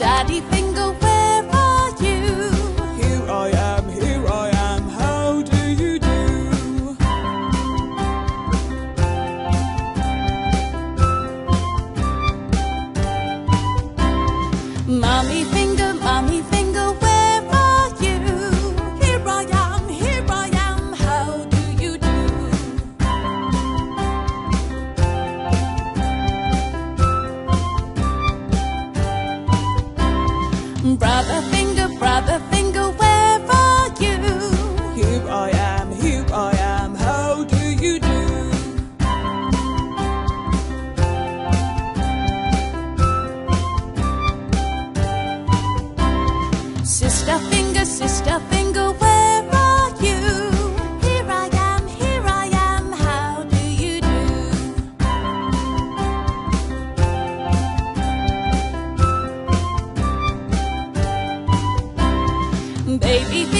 Daddy baby.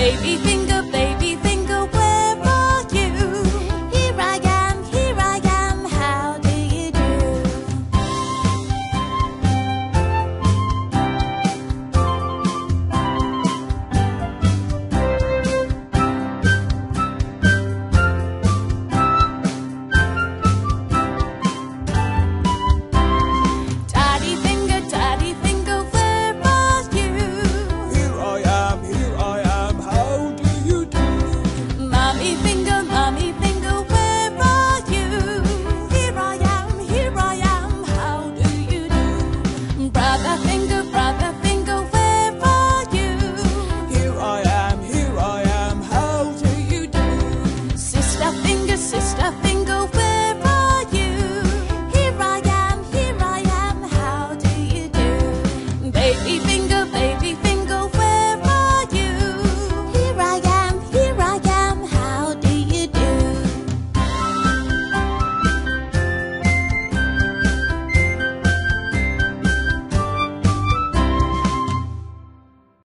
Baby finger,